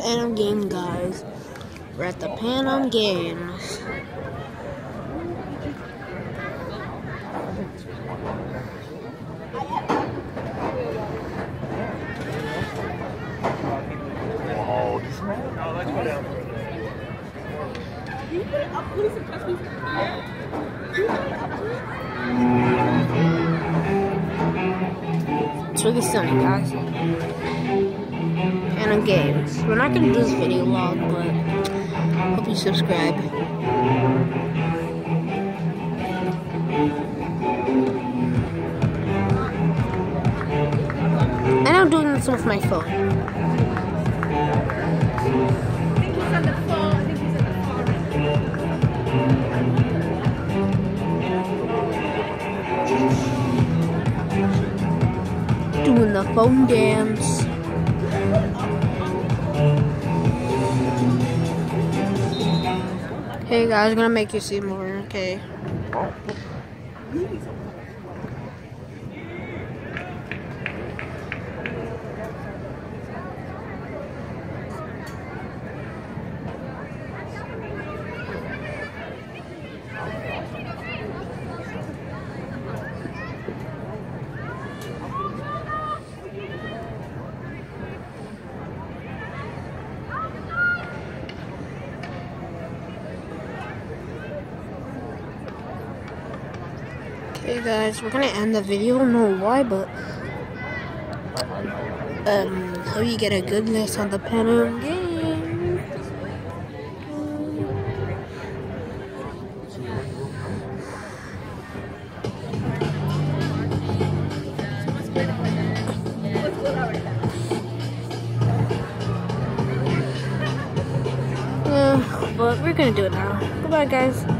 Pan Game, guys. We're at the Pan Games. It's really sunny, guys. Pan Games. We're not gonna do this video long, but hope you subscribe. And I'm doing this with my phone. Doing the phone dance. Hey guys, gonna make you see more, okay? Okay guys, we're gonna end the video. I don't know why, but um, how you get a good list on the panel game? Yeah, but we're gonna do it now. Goodbye, guys.